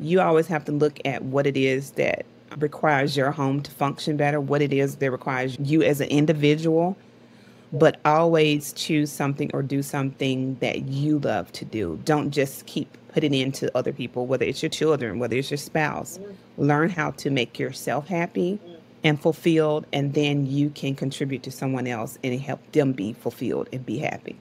you always have to look at what it is that requires your home to function better, what it is that requires you as an individual, but always choose something or do something that you love to do. Don't just keep putting into other people, whether it's your children, whether it's your spouse. Learn how to make yourself happy and fulfilled, and then you can contribute to someone else and help them be fulfilled and be happy.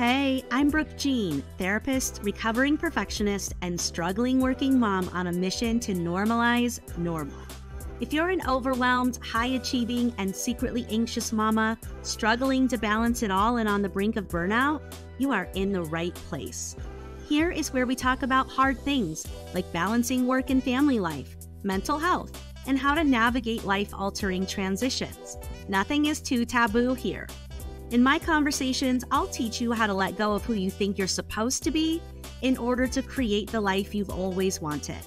Hey, I'm Brooke Jean, therapist, recovering perfectionist, and struggling working mom on a mission to normalize normal. If you're an overwhelmed, high achieving, and secretly anxious mama, struggling to balance it all and on the brink of burnout, you are in the right place. Here is where we talk about hard things like balancing work and family life, mental health, and how to navigate life altering transitions. Nothing is too taboo here. In my conversations, I'll teach you how to let go of who you think you're supposed to be in order to create the life you've always wanted.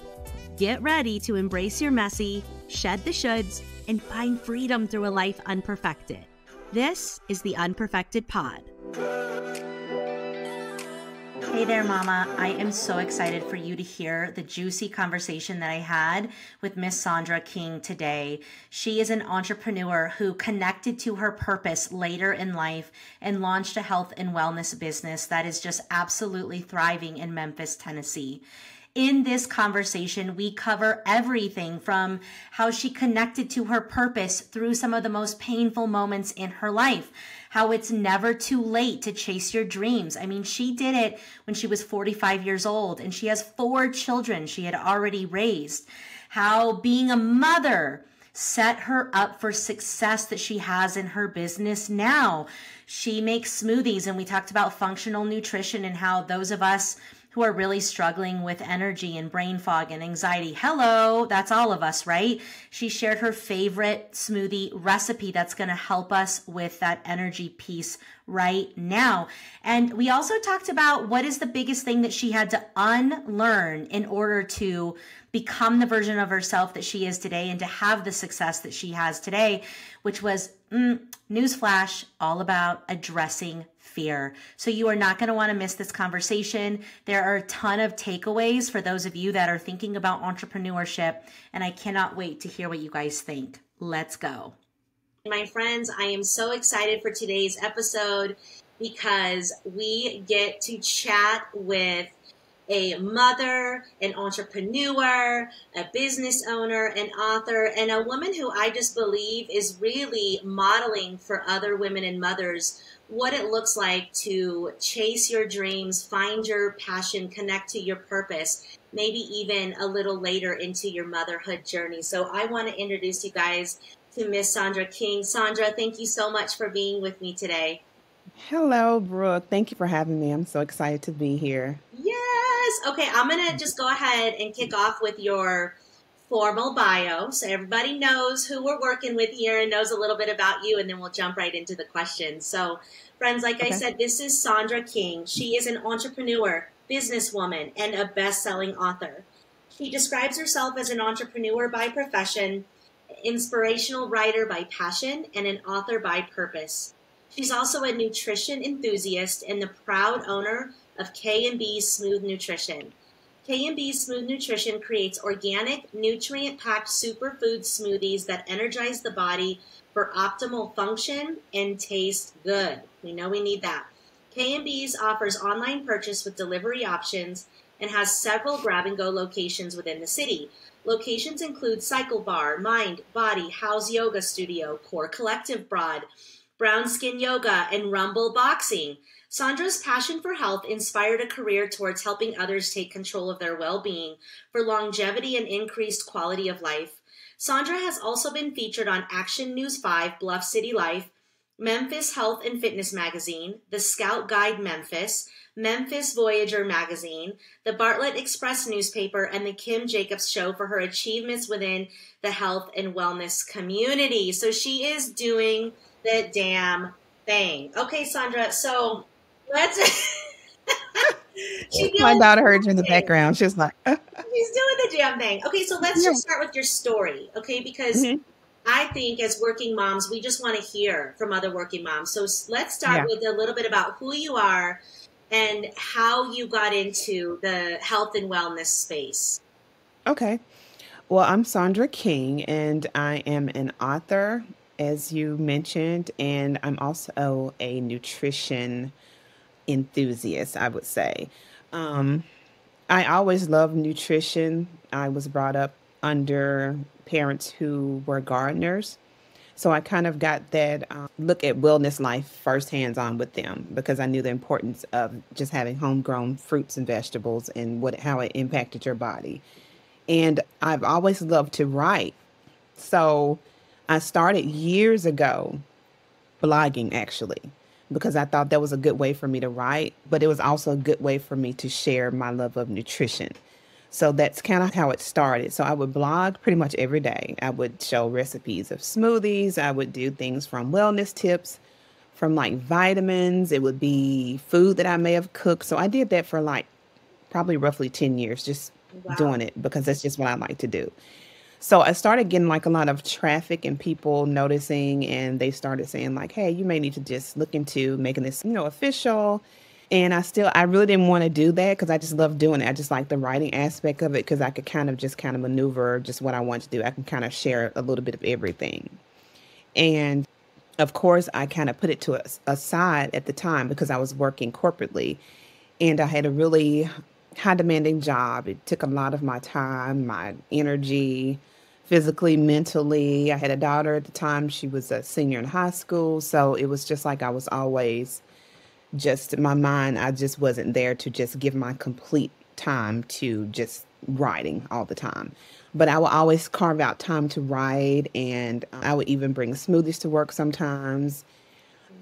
Get ready to embrace your messy, shed the shoulds, and find freedom through a life unperfected. This is the Unperfected Pod. Hey there, Mama. I am so excited for you to hear the juicy conversation that I had with Miss Sondra King today. She is an entrepreneur who connected to her purpose later in life and launched a health and wellness business that is just absolutely thriving in Memphis, Tennessee in this conversation, we cover everything from how she connected to her purpose through some of the most painful moments in her life, how it's never too late to chase your dreams. I mean, she did it when she was 45 years old and she has four children she had already raised, how being a mother set her up for success that she has in her business now. She makes smoothies, and we talked about functional nutrition and how those of us who are really struggling with energy and brain fog and anxiety. Hello, that's all of us, right? She shared her favorite smoothie recipe that's going to help us with that energy piece right now. And we also talked about what is the biggest thing that she had to unlearn in order to become the version of herself that she is today and to have the success that she has today, which was mm, newsflash, all about addressing fear. So you are not going to want to miss this conversation. There are a ton of takeaways for those of you that are thinking about entrepreneurship, and I cannot wait to hear what you guys think. Let's go. My friends, I am so excited for today's episode because we get to chat with a mother, an entrepreneur, a business owner, an author, and a woman who I just believe is really modeling for other women and mothers what it looks like to chase your dreams, find your passion, connect to your purpose, maybe even a little later into your motherhood journey. So I want to introduce you guys to Miss Sondra King. Sondra, thank you so much for being with me today. Hello, Brooke. Thank you for having me. I'm so excited to be here. Yes. Okay, I'm going to just go ahead and kick off with your formal bio so everybody knows who we're working with here and knows a little bit about you, and then we'll jump right into the questions. So, friends, like okay. I said, this is Sondra King. She is an entrepreneur, businesswoman, and a best selling author. She describes herself as an entrepreneur by profession, inspirational writer by passion, and an author by purpose. She's also a nutrition enthusiast and the proud owner of K&B Smooth Nutrition. K&B Smooth Nutrition creates organic, nutrient-packed superfood smoothies that energize the body for optimal function and taste good. We know we need that. K&B's offers online purchase with delivery options and has several grab and go locations within the city. Locations include Cycle Bar, Mind, Body, House Yoga Studio, Core Collective Broad, Brown Skin Yoga, and Rumble Boxing. Sondra's passion for health inspired a career towards helping others take control of their well being for longevity and increased quality of life. Sondra has also been featured on Action News 5, Bluff City Life, Memphis Health and Fitness Magazine, The Scout Guide Memphis, Memphis Voyager Magazine, the Bartlett Express newspaper, and the Kim Jacobs Show for her achievements within the health and wellness community. So she is doing the damn thing. Okay, Sandra, so let's. My daughter heard you in the background. She's like, she's doing the damn thing. Okay, so let's just start with your story, okay? Because mm-hmm. I think as working moms, we just want to hear from other working moms. So let's start yeah. with a little bit about who you are and how you got into the health and wellness space. Okay. Well, I'm Sondra King, and I am an author, as you mentioned, and I'm also a nutrition enthusiast, I would say. Um, I always loved nutrition. I was brought up under parents who were gardeners. So I kind of got that um, look at wellness life first hands on with them because I knew the importance of just having homegrown fruits and vegetables and what how it impacted your body. And I've always loved to write. So I started years ago blogging actually because I thought that was a good way for me to write, but it was also a good way for me to share my love of nutrition. So that's kind of how it started. So I would blog pretty much every day. I would show recipes of smoothies. I would do things from wellness tips, from like vitamins. It would be food that I may have cooked. So I did that for like probably roughly 10 years, just wow. doing it because that's just what I like to do. So I started getting like a lot of traffic and people noticing, and they started saying, like, hey, you may need to just look into making this, you know, official and I still, I really didn't want to do that because I just love doing it. I just like the writing aspect of it because I could kind of just kind of maneuver just what I want to do. I can kind of share a little bit of everything. And of course, I kind of put it to a, aside at the time because I was working corporately and I had a really high demanding job. It took a lot of my time, my energy, physically, mentally. I had a daughter at the time. She was a senior in high school. So it was just like I was always just in my mind, I just wasn't there to just give my complete time to just writing all the time. But I would always carve out time to write, and I would even bring smoothies to work sometimes.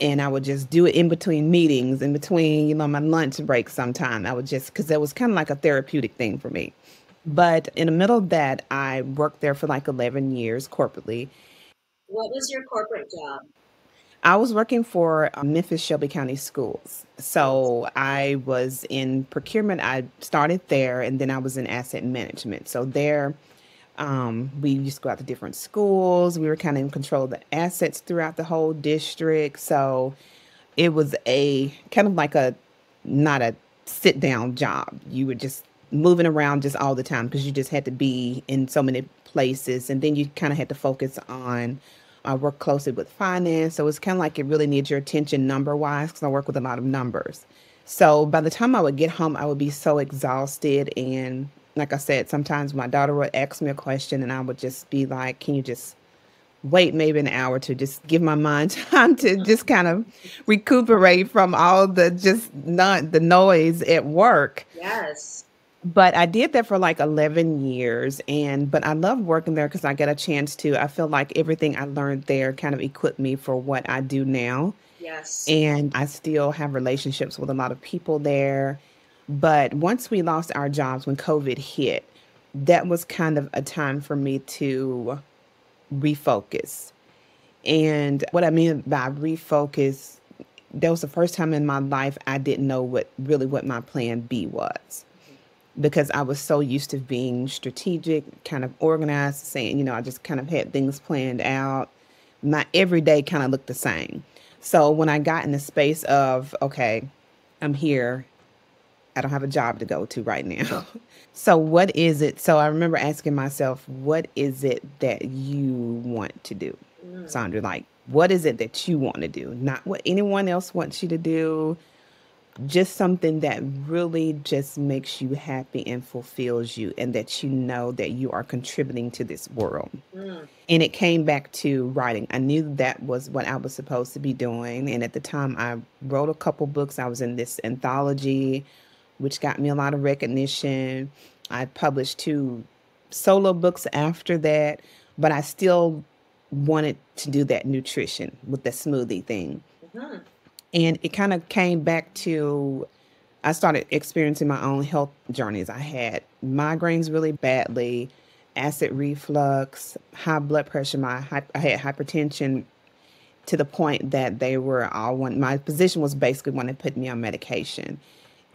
And I would just do it in between meetings, in between, you know, my lunch break sometime. I would just, because it was kind of like a therapeutic thing for me. But in the middle of that, I worked there for like 11 years corporately. What was your corporate job? I was working for uh, Memphis Shelby County Schools. So I was in procurement. I started there and then I was in asset management. So there, um, we used to go out to different schools. We were kind of in control of the assets throughout the whole district. So it was a kind of like a not a sit down job. You would just moving around just all the time because you just had to be in so many places. And then you kind of had to focus on I work closely with finance. So it's kind of like it really needs your attention number wise because I work with a lot of numbers. So by the time I would get home, I would be so exhausted. And like I said, sometimes my daughter would ask me a question and I would just be like, can you just wait maybe an hour to just give my mind time to just kind of recuperate from all the just not the noise at work. Yes but I did that for like 11 years and but I love working there because I get a chance to I feel like everything I learned there kind of equipped me for what I do now. Yes. And I still have relationships with a lot of people there. But once we lost our jobs when COVID hit, that was kind of a time for me to refocus. And what I mean by refocus, that was the first time in my life I didn't know what really what my plan B was because I was so used to being strategic, kind of organized, saying, you know, I just kind of had things planned out. My everyday kind of looked the same. So when I got in the space of, okay, I'm here, I don't have a job to go to right now. so what is it? So I remember asking myself, what is it that you want to do? Mm. Sondra, like, what is it that you want to do? Not what anyone else wants you to do just something that really just makes you happy and fulfills you and that you know that you are contributing to this world. Mm. and it came back to writing. I knew that was what i was supposed to be doing. And at the time i wrote a couple books. I was in this anthology which got me a lot of recognition. I published two solo books after that but i still wanted to do that nutrition with the smoothie thing. Mm-hmm. And it kind of came back to I started experiencing my own health journeys. I had migraines really badly, acid reflux, high blood pressure, my I had hypertension to the point that they were all one my physician was basically wanting to put me on medication.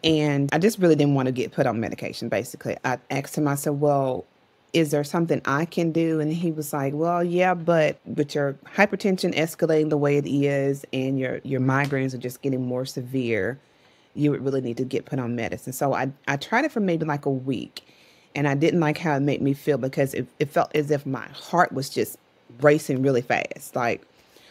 And I just really didn't want to get put on medication basically. I asked him I said, "Well, is there something I can do? And he was like, well, yeah, but with your hypertension escalating the way it is and your, your migraines are just getting more severe, you would really need to get put on medicine. So I, I tried it for maybe like a week and I didn't like how it made me feel because it, it felt as if my heart was just racing really fast. Like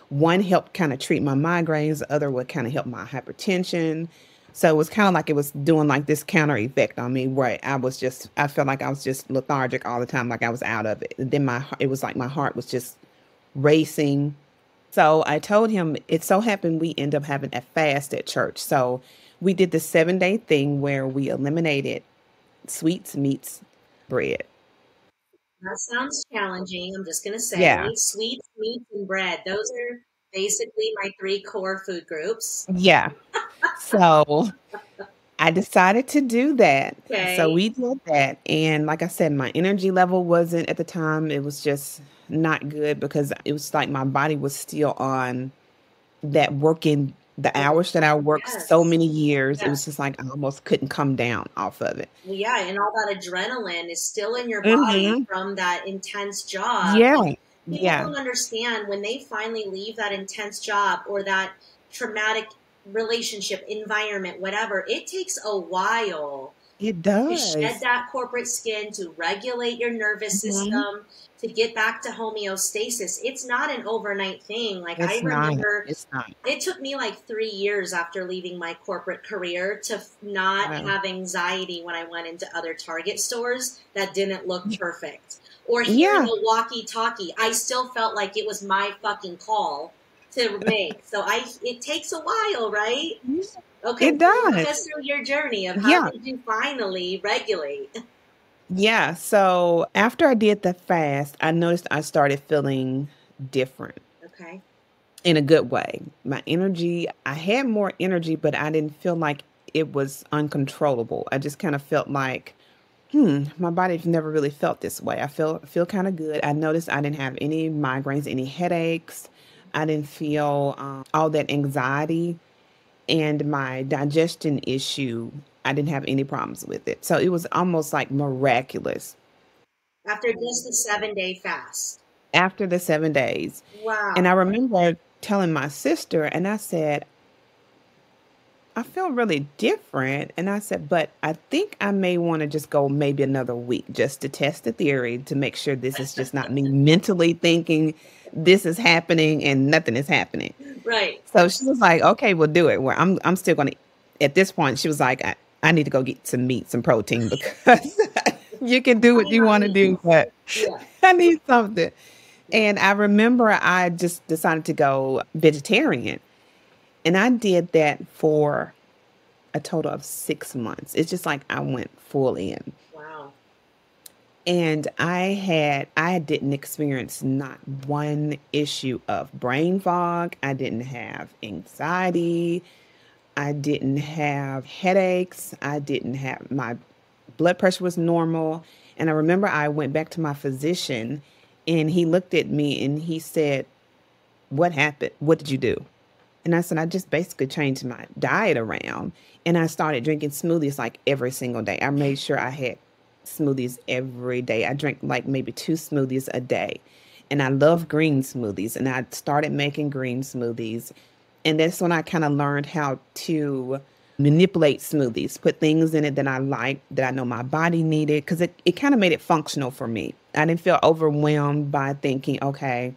one helped kind of treat my migraines, the other would kind of help my hypertension. So it was kind of like it was doing like this counter effect on me where I was just, I felt like I was just lethargic all the time, like I was out of it. And then my, it was like my heart was just racing. So I told him it so happened we end up having a fast at church. So we did the seven day thing where we eliminated sweets, meats, bread. That sounds challenging. I'm just going to say yeah. sweets, meats, and bread. Those are basically my three core food groups. Yeah. So I decided to do that. Okay. So we did that. And like I said, my energy level wasn't at the time, it was just not good because it was like my body was still on that working the hours that I worked yes. so many years, yes. it was just like I almost couldn't come down off of it. Well, yeah, and all that adrenaline is still in your body mm-hmm. from that intense job. Yeah. People yeah. don't understand when they finally leave that intense job or that traumatic relationship, environment, whatever, it takes a while. It does. To shed that corporate skin, to regulate your nervous mm-hmm. system, to get back to homeostasis. It's not an overnight thing. Like it's I remember, not. It's not. it took me like three years after leaving my corporate career to not wow. have anxiety when I went into other Target stores that didn't look perfect. Or hearing yeah. a walkie-talkie, I still felt like it was my fucking call to make. So I, it takes a while, right? Okay, it does. Take us through your journey of how yeah. did you finally regulate? Yeah. So after I did the fast, I noticed I started feeling different. Okay. In a good way. My energy, I had more energy, but I didn't feel like it was uncontrollable. I just kind of felt like, hmm, my body's never really felt this way. I feel feel kind of good. I noticed I didn't have any migraines, any headaches. I didn't feel um, all that anxiety, and my digestion issue I didn't have any problems with it. So it was almost like miraculous. After just the seven day fast. After the seven days. Wow. And I remember telling my sister, and I said, I feel really different. And I said, but I think I may want to just go maybe another week just to test the theory to make sure this is just not me mentally thinking this is happening and nothing is happening. Right. So she was like, okay, we'll do it. Where I'm, I'm still going to, at this point, she was like, I, I need to go get some meat, some protein because you can do what you want to do, but yeah. I need something. And I remember I just decided to go vegetarian. And I did that for a total of six months. It's just like I went full in. Wow. And I had, I didn't experience not one issue of brain fog. I didn't have anxiety. I didn't have headaches. I didn't have my blood pressure was normal. And I remember I went back to my physician and he looked at me and he said, What happened? What did you do? And I said, I just basically changed my diet around and I started drinking smoothies like every single day. I made sure I had smoothies every day. I drank like maybe two smoothies a day. And I love green smoothies. And I started making green smoothies. And that's when I kind of learned how to manipulate smoothies, put things in it that I like, that I know my body needed, because it, it kind of made it functional for me. I didn't feel overwhelmed by thinking, okay,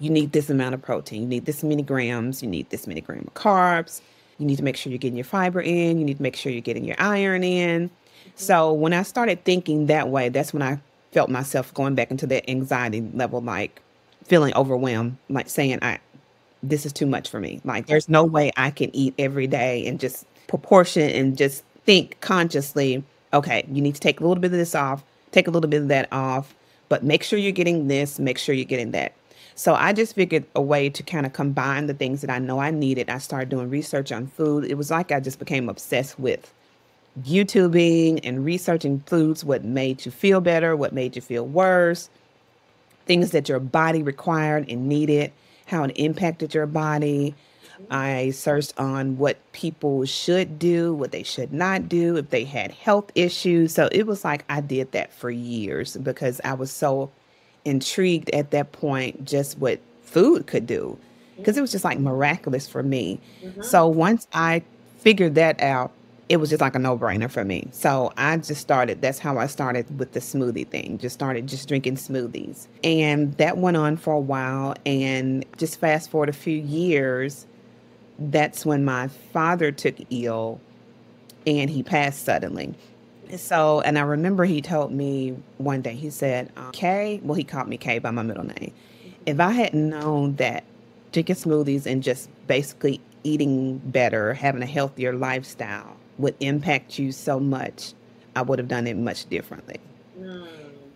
you need this amount of protein, you need this many grams, you need this many grams of carbs, you need to make sure you're getting your fiber in, you need to make sure you're getting your iron in. Mm-hmm. So when I started thinking that way, that's when I felt myself going back into that anxiety level, like feeling overwhelmed, like saying, I, this is too much for me. Like there's no way I can eat every day and just proportion and just think consciously, okay, you need to take a little bit of this off, take a little bit of that off, but make sure you're getting this, make sure you're getting that. So I just figured a way to kind of combine the things that I know I needed. I started doing research on food. It was like I just became obsessed with YouTubing and researching foods, what made you feel better, what made you feel worse, things that your body required and needed how it impacted your body. I searched on what people should do, what they should not do, if they had health issues. So it was like I did that for years because I was so intrigued at that point just what food could do because it was just like miraculous for me. Mm-hmm. So once I figured that out, it was just like a no brainer for me. So I just started, that's how I started with the smoothie thing. Just started just drinking smoothies. And that went on for a while. And just fast forward a few years, that's when my father took ill and he passed suddenly. So, and I remember he told me one day, he said, uh, Kay, well, he called me Kay by my middle name. If I had known that drinking smoothies and just basically eating better, having a healthier lifestyle would impact you so much, I would have done it much differently. Mm.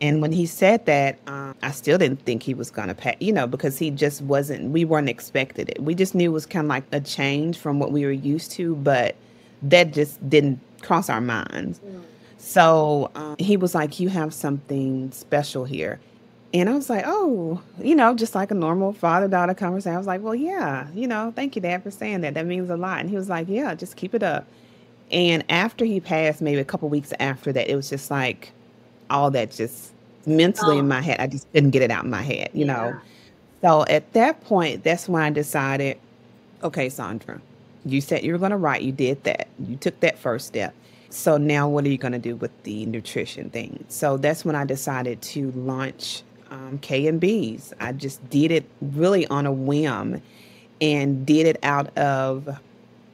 And when he said that, um, I still didn't think he was going to pay, you know, because he just wasn't, we weren't expected it. We just knew it was kind of like a change from what we were used to, but that just didn't cross our minds. Mm. So um, he was like, You have something special here. And I was like, Oh, you know, just like a normal father daughter conversation. I was like, Well, yeah, you know, thank you, Dad, for saying that. That means a lot. And he was like, Yeah, just keep it up. And after he passed, maybe a couple weeks after that, it was just like all that just mentally oh. in my head. I just didn't get it out in my head, you yeah. know. So at that point, that's when I decided, okay, Sondra, you said you were going to write. You did that. You took that first step. So now what are you going to do with the nutrition thing? So that's when I decided to launch um, K and B's. I just did it really on a whim and did it out of,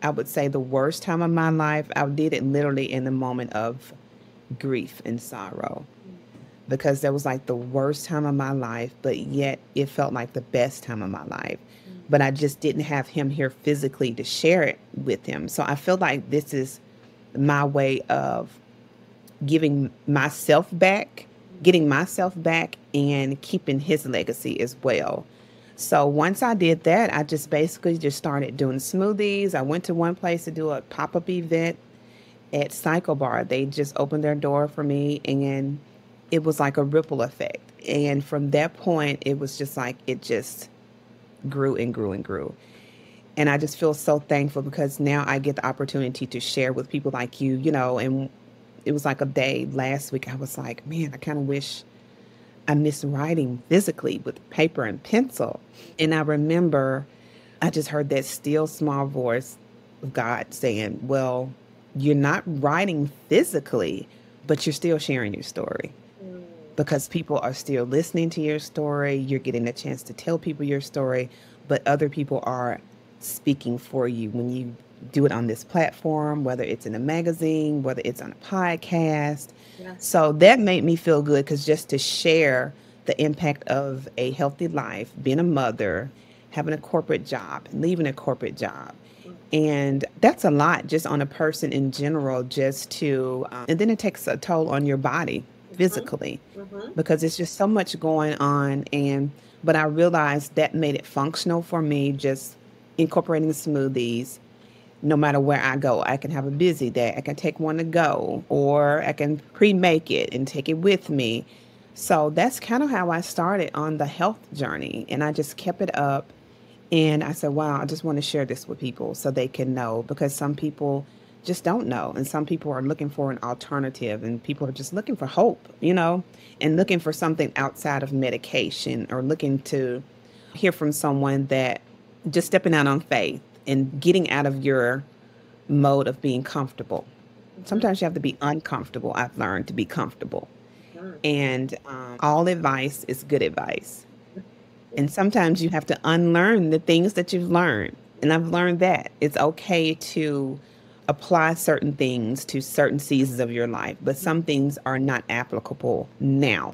I would say, the worst time of my life. I did it literally in the moment of grief and sorrow because that was like the worst time of my life, but yet it felt like the best time of my life. But I just didn't have him here physically to share it with him. So I feel like this is my way of giving myself back, getting myself back, and keeping his legacy as well. So once I did that, I just basically just started doing smoothies. I went to one place to do a pop up event at Cycle Bar. They just opened their door for me, and it was like a ripple effect. And from that point, it was just like it just grew and grew and grew. And I just feel so thankful because now I get the opportunity to share with people like you, you know. And it was like a day last week, I was like, man, I kind of wish I missed writing physically with paper and pencil. And I remember I just heard that still small voice of God saying, well, you're not writing physically, but you're still sharing your story mm. because people are still listening to your story. You're getting a chance to tell people your story, but other people are speaking for you when you do it on this platform, whether it's in a magazine, whether it's on a podcast. Yeah. So that made me feel good because just to share the impact of a healthy life, being a mother, having a corporate job, leaving a corporate job. And that's a lot just on a person in general, just to, um, and then it takes a toll on your body mm-hmm. physically mm-hmm. because it's just so much going on. And, but I realized that made it functional for me just incorporating smoothies no matter where I go. I can have a busy day. I can take one to go, or I can pre make it and take it with me. So that's kind of how I started on the health journey. And I just kept it up. And I said, wow, I just want to share this with people so they can know because some people just don't know. And some people are looking for an alternative, and people are just looking for hope, you know, and looking for something outside of medication or looking to hear from someone that just stepping out on faith and getting out of your mode of being comfortable. Sometimes you have to be uncomfortable. I've learned to be comfortable. And um, all advice is good advice. And sometimes you have to unlearn the things that you've learned. And I've learned that it's okay to apply certain things to certain seasons of your life, but some things are not applicable now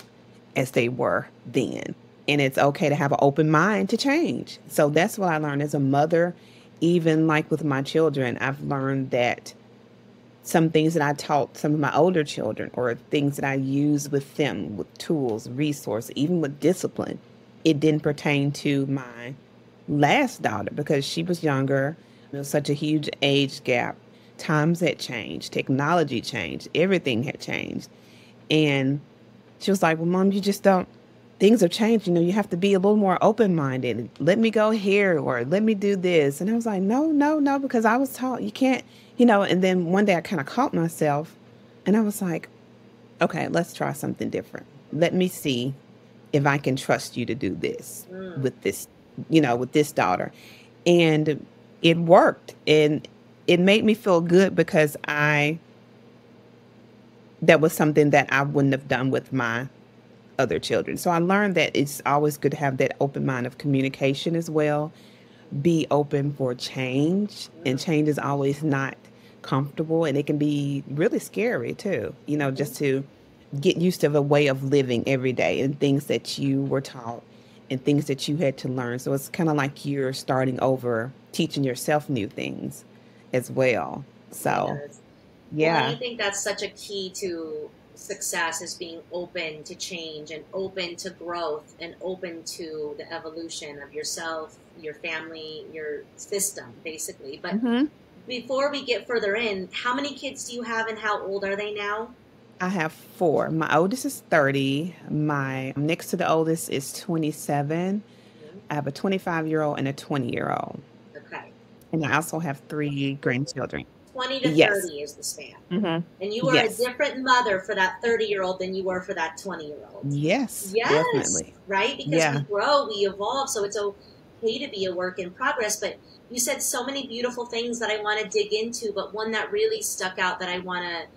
as they were then and it's okay to have an open mind to change. So that's what I learned as a mother. Even like with my children, I've learned that some things that I taught some of my older children or things that I use with them with tools, resources, even with discipline, it didn't pertain to my last daughter because she was younger. There was such a huge age gap. Times had changed, technology changed, everything had changed. And she was like, Well, mom, you just don't things have changed. You know, you have to be a little more open minded. Let me go here or let me do this. And I was like, no, no, no, because I was taught you can't, you know. And then one day I kind of caught myself and I was like, okay, let's try something different. Let me see if I can trust you to do this mm. with this, you know, with this daughter. And it worked. And it made me feel good because I that was something that I wouldn't have done with my other children. So I learned that it's always good to have that open mind of communication as well. Be open for change, and change is always not comfortable and it can be really scary too. You know, just to get used to the way of living every day and things that you were taught and things that you had to learn. So it's kind of like you're starting over, teaching yourself new things as well. So, Yes. Well, I think that's such a key to success is being open to change and open to growth and open to the evolution of yourself, your family, your system, basically. But hmm before we get further in, how many kids do you have and how old are they now? I have four. My oldest is 30. My next to the oldest is 27. Mhm. I have a 25 year old and a 20 year old. Okay. And I also have three grandchildren. 20 to Yes. 30 is the span. hmm And you are Yes. a different mother for that 30 year old than you were for that 20 year old. Yes, Yes, definitely. right? Because Yeah. we grow, we evolve, so it's okay to be a work in progress. But you said so many beautiful things that I want to dig into, but one that really stuck out that I want to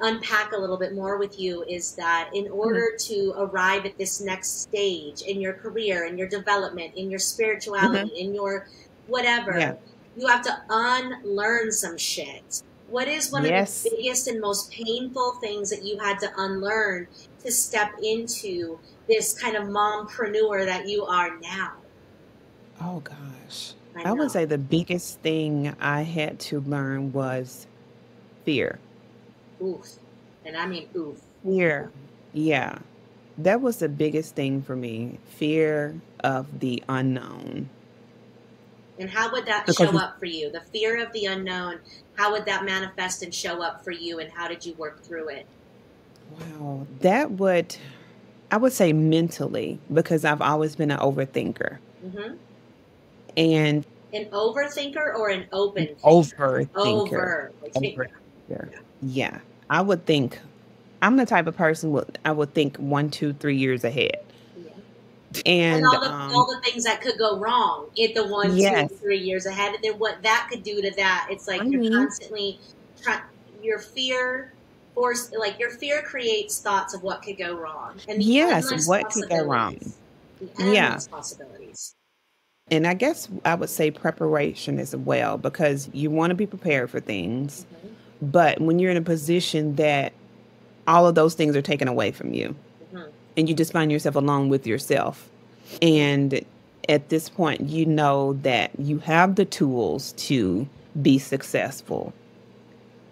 unpack a little bit more with you is that in order to arrive at this next stage in your career, in your development, in your spirituality, in your whatever, Yeah. You have to unlearn some shit. What is one Yes. of the biggest and most painful things that you had to unlearn to step into this kind of mompreneur that you are now? Oh gosh. I I would say the biggest thing I had to learn was fear. Oof. And I mean oof. Fear. Yeah. That was the biggest thing for me. Fear of the unknown. And how would that Because show up for you? The fear of the unknown, how would that manifest and show up for you and how did you work through it? wow, that would I would say mentally because I've always been an overthinker. hmm And An overthinker or an open thinker? overthinker. Over. Okay. Over. Yeah. I would think I'm the type of person would I would think one, two, three years ahead. And and all the um all the things that could go wrong at the one, yes. two, three years ahead, and then what that could do to that. It's like you're Mhm. constantly trying. Your fear force like your fear creates thoughts of what could go wrong, and Yes, what could go wrong? Yeah. possibilities. And I guess I would say preparation as well because you want to be prepared for things. Mhm. But when you're in a position that all of those things are taken away from you. And you just find yourself alone with yourself. And at this point, you know that you have the tools to be successful,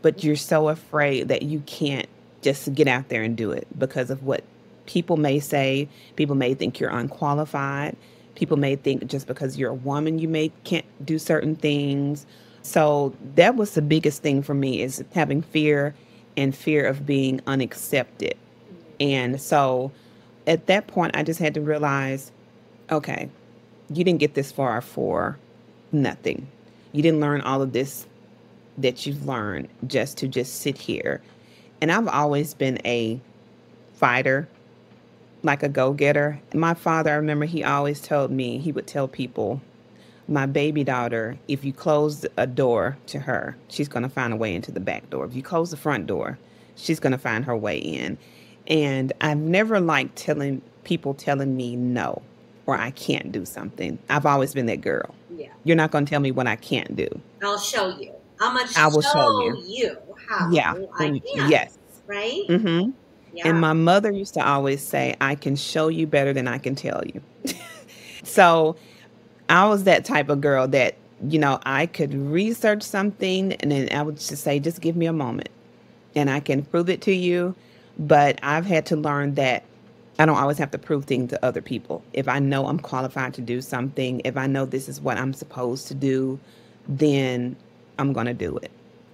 but you're so afraid that you can't just get out there and do it because of what people may say. People may think you're unqualified. People may think just because you're a woman, you may can't do certain things. So that was the biggest thing for me is having fear and fear of being unaccepted. And so at that point, I just had to realize okay, you didn't get this far for nothing. You didn't learn all of this that you've learned just to just sit here. And I've always been a fighter, like a go getter. My father, I remember he always told me, he would tell people, my baby daughter, if you close a door to her, she's going to find a way into the back door. If you close the front door, she's going to find her way in. And I've never liked telling people telling me no or I can't do something. I've always been that girl. Yeah, You're not going to tell me what I can't do. I'll show you. I'm gonna I will show, show you. you how Yeah. I can. yes. Right? Mm-hmm. Yeah. And my mother used to always say, I can show you better than I can tell you. so I was that type of girl that, you know, I could research something and then I would just say, just give me a moment and I can prove it to you. But I've had to learn that I don't always have to prove things to other people. If I know I'm qualified to do something, if I know this is what I'm supposed to do, then I'm going to do it.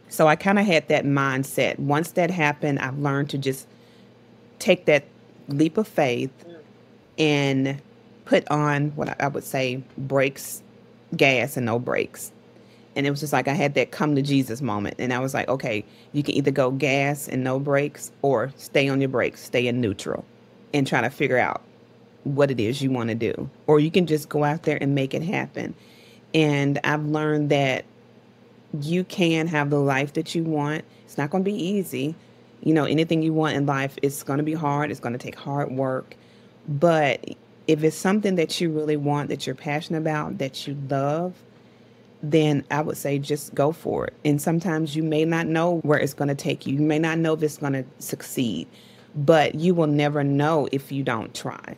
So I kind of had that mindset. Once that happened, I've learned to just take that leap of faith and put on what I I would say brakes, gas, and no brakes. And it was just like I had that come to Jesus moment. And I was like, okay, you can either go gas and no brakes or stay on your brakes, stay in neutral and try to figure out what it is you want to do. Or you can just go out there and make it happen. And I've learned that you can have the life that you want. It's not going to be easy. You know, anything you want in life, it's going to be hard. It's going to take hard work. But if it's something that you really want, that you're passionate about, that you love, then I would say just go for it. And sometimes you may not know where it's going to take you. You may not know if it's going to succeed, but you will never know if you don't try.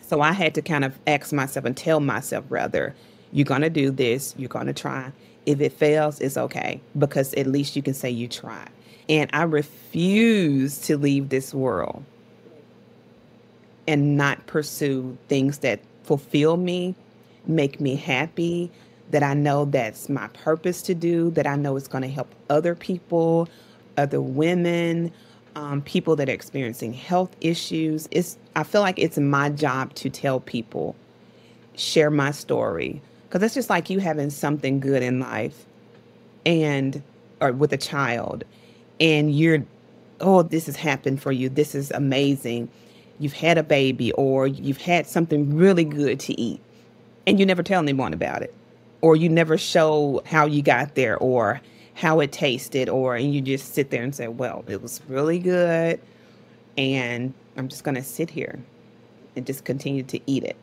So I had to kind of ask myself and tell myself, rather, you're going to do this, you're going to try. If it fails, it's okay because at least you can say you tried. And I refuse to leave this world and not pursue things that fulfill me, make me happy, that I know that's my purpose to do, that I know is going to help other people, other women, um, people that are experiencing health issues. It's I feel like it's my job to tell people, share my story, because it's just like you having something good in life, and or with a child, and you're, oh, this has happened for you. This is amazing. You've had a baby, or you've had something really good to eat, and you never tell anyone about it or you never show how you got there or how it tasted or and you just sit there and say well it was really good and i'm just going to sit here and just continue to eat it.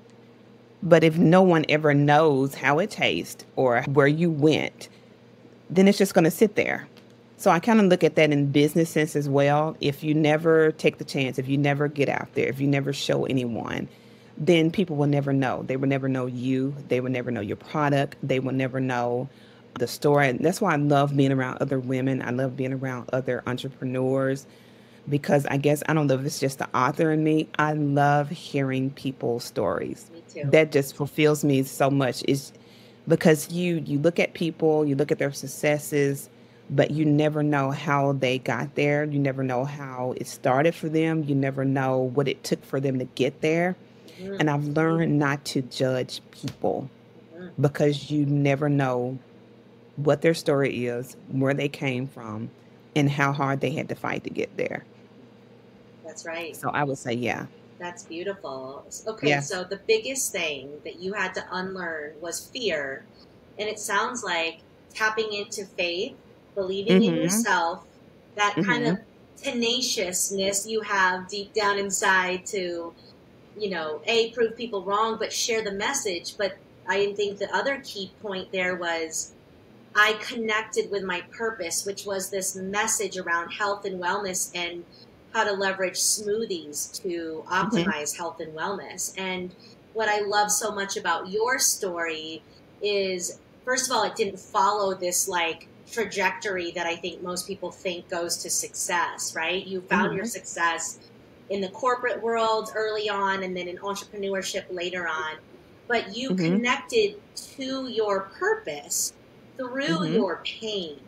But if no one ever knows how it tastes or where you went then it's just going to sit there. So i kind of look at that in business sense as well. If you never take the chance if you never get out there if you never show anyone then people will never know. They will never know you. They will never know your product. They will never know the story. And that's why I love being around other women. I love being around other entrepreneurs because I guess I don't know if it's just the author in me. I love hearing people's stories. Me too. That just fulfills me so much. Is because you you look at people, you look at their successes, but you never know how they got there. You never know how it started for them. You never know what it took for them to get there. And I've learned not to judge people because you never know what their story is, where they came from, and how hard they had to fight to get there. That's right. So I would say, yeah. That's beautiful. Okay, yeah. so the biggest thing that you had to unlearn was fear. And it sounds like tapping into faith, believing mm-hmm. in yourself, that mm-hmm. kind of tenaciousness you have deep down inside to you know, a prove people wrong, but share the message. But I think the other key point there was I connected with my purpose, which was this message around health and wellness and how to leverage smoothies to mm-hmm. optimize health and wellness. And what I love so much about your story is, first of all, it didn't follow this like trajectory that I think most people think goes to success, right? You found mm-hmm. your success in the corporate world early on and then in entrepreneurship later on. But you mm-hmm. connected to your purpose through mm-hmm. your pain.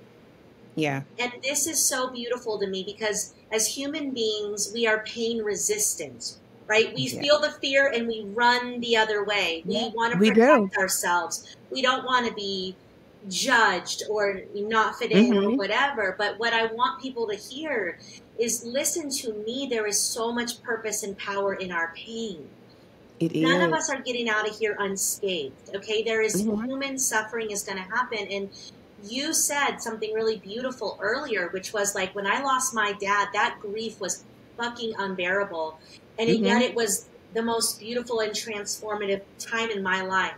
Yeah. And this is so beautiful to me because as human beings, we are pain resistant, right? We yeah. feel the fear and we run the other way. We want to protect ourselves. We don't want to be judged or not fit in mm-hmm. or whatever. But what I want people to hear is listen to me. There is so much purpose and power in our pain. It None is. of us are getting out of here unscathed. Okay, there is mm-hmm. human suffering is going to happen, and you said something really beautiful earlier, which was like when I lost my dad, that grief was fucking unbearable, and mm-hmm. yet it was the most beautiful and transformative time in my life.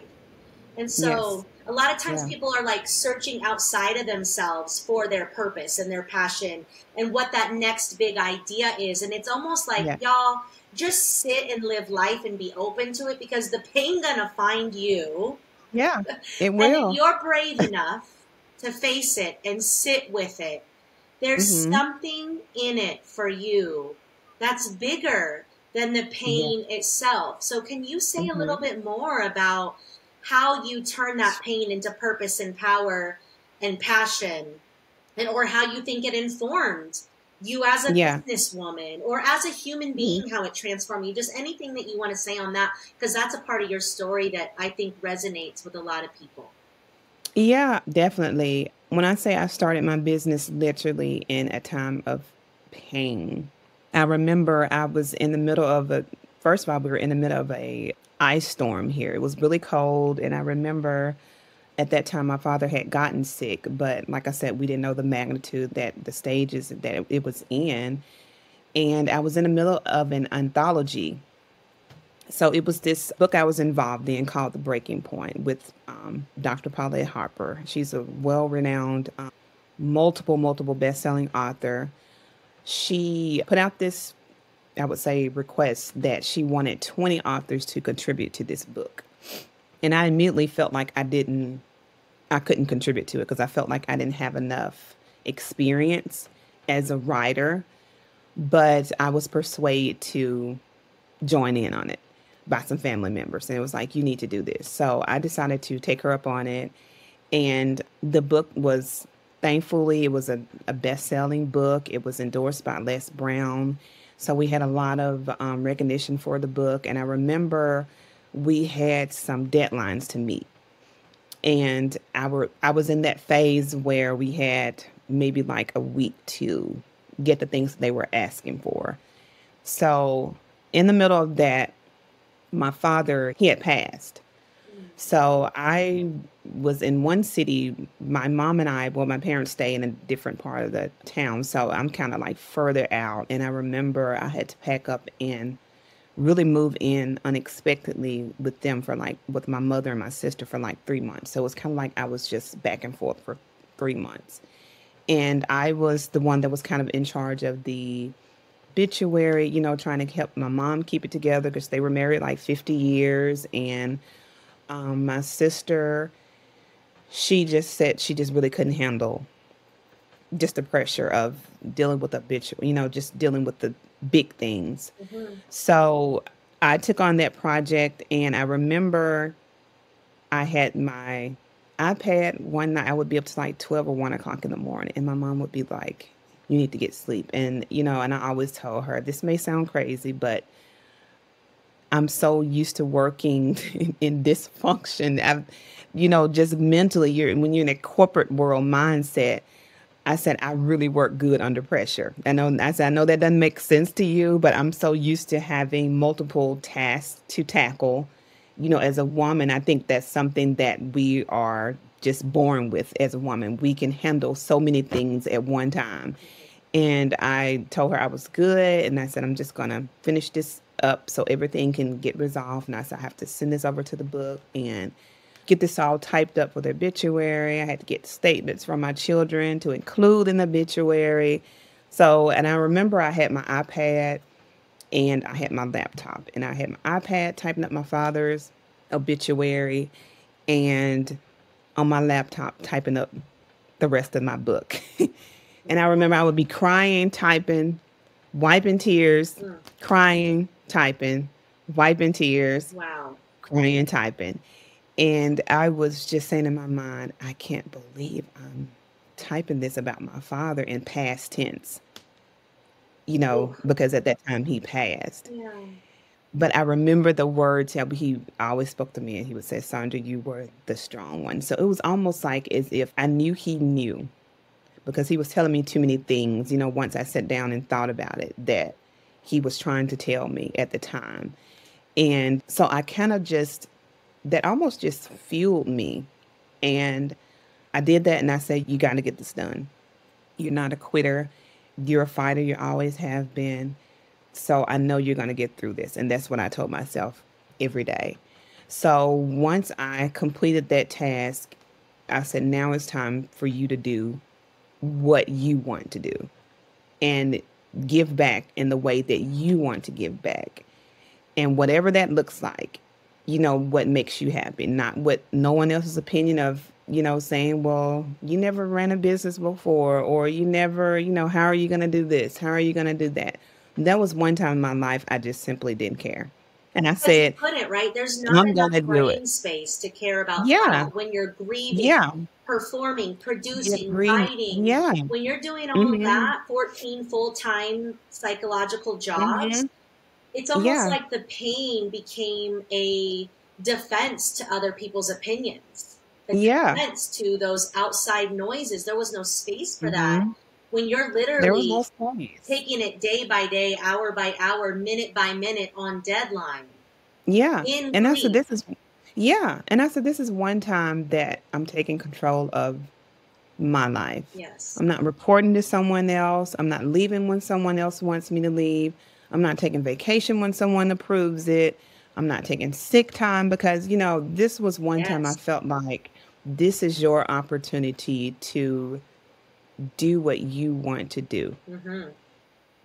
And so. Yes a lot of times yeah. people are like searching outside of themselves for their purpose and their passion and what that next big idea is and it's almost like yeah. y'all just sit and live life and be open to it because the pain gonna find you yeah it will if you're brave enough to face it and sit with it there's mm-hmm. something in it for you that's bigger than the pain yeah. itself so can you say mm-hmm. a little bit more about how you turn that pain into purpose and power and passion and or how you think it informed you as a yeah. businesswoman or as a human mm-hmm. being mm-hmm. how it transformed you just anything that you want to say on that because that's a part of your story that i think resonates with a lot of people yeah definitely when i say i started my business literally in a time of pain i remember i was in the middle of a first of all we were in the middle of a ice storm here. It was really cold, and I remember at that time my father had gotten sick, but like I said, we didn't know the magnitude that the stages that it was in. And I was in the middle of an anthology. So it was this book I was involved in called The Breaking Point with um, Dr. Paulette Harper. She's a well renowned, um, multiple, multiple best selling author. She put out this, I would say, request that she wanted 20 authors to contribute to this book. And I immediately felt like I didn't, I couldn't contribute to it because I felt like I didn't have enough experience as a writer. But I was persuaded to join in on it by some family members. And it was like, you need to do this. So I decided to take her up on it. And the book was, thankfully, it was a, a best selling book. It was endorsed by Les Brown. So we had a lot of um, recognition for the book. And I remember we had some deadlines to meet. And I were I was in that phase where we had maybe like a week to get the things they were asking for. So in the middle of that, my father he had passed. So I was in one city. My mom and I, well, my parents stay in a different part of the town. So I'm kind of like further out. And I remember I had to pack up and really move in unexpectedly with them for like with my mother and my sister for like three months. So it was kind of like I was just back and forth for three months. And I was the one that was kind of in charge of the obituary, you know, trying to help my mom keep it together because they were married like 50 years. And um, my sister, she just said she just really couldn't handle just the pressure of dealing with obituary, you know, just dealing with the big things. Mm-hmm. So I took on that project, and I remember I had my iPad one night. I would be up to like twelve or one o'clock in the morning, and my mom would be like, "You need to get sleep." And you know, and I always told her this may sound crazy, but I'm so used to working in, in this function. I've, you know, just mentally, you're when you're in a corporate world mindset I said, I really work good under pressure. I know I said, I know that doesn't make sense to you, but I'm so used to having multiple tasks to tackle. You know, as a woman, I think that's something that we are just born with as a woman. We can handle so many things at one time. And I told her I was good. And I said, I'm just going to finish this up so everything can get resolved. And I said, I have to send this over to the book and get this all typed up for the obituary. I had to get statements from my children to include in the obituary. So, and I remember I had my iPad and I had my laptop, and I had my iPad typing up my father's obituary, and on my laptop typing up the rest of my book. and I remember I would be crying, typing, wiping tears, crying, typing, wiping tears. Wow. Crying, typing. And I was just saying in my mind, I can't believe I'm typing this about my father in past tense, you know, because at that time he passed. Yeah. But I remember the words he always spoke to me and he would say, Sondra, you were the strong one. So it was almost like as if I knew he knew because he was telling me too many things, you know, once I sat down and thought about it, that he was trying to tell me at the time. And so I kind of just that almost just fueled me. And I did that and I said, You got to get this done. You're not a quitter. You're a fighter. You always have been. So I know you're going to get through this. And that's what I told myself every day. So once I completed that task, I said, Now it's time for you to do what you want to do and give back in the way that you want to give back. And whatever that looks like, you know, what makes you happy, not what no one else's opinion of, you know, saying, well, you never ran a business before, or you never, you know, how are you going to do this? How are you going to do that? That was one time in my life I just simply didn't care. And I said, put it right. There's not I'm enough brain space to care about yeah. when you're grieving, yeah. Performing, producing, writing. Yeah. When you're doing all mm-hmm. of that, 14 full time psychological jobs, mm-hmm it's almost yeah. like the pain became a defense to other people's opinions. A yeah. defense to those outside noises. There was no space for mm-hmm. that. When you're literally no taking it day by day, hour by hour, minute by minute on deadline. Yeah. and that's what this is Yeah. And I said, this is one time that I'm taking control of my life. Yes. I'm not reporting to someone else. I'm not leaving when someone else wants me to leave. I'm not taking vacation when someone approves it. I'm not taking sick time because, you know, this was one time I felt like this is your opportunity to do what you want to do. Mm-hmm.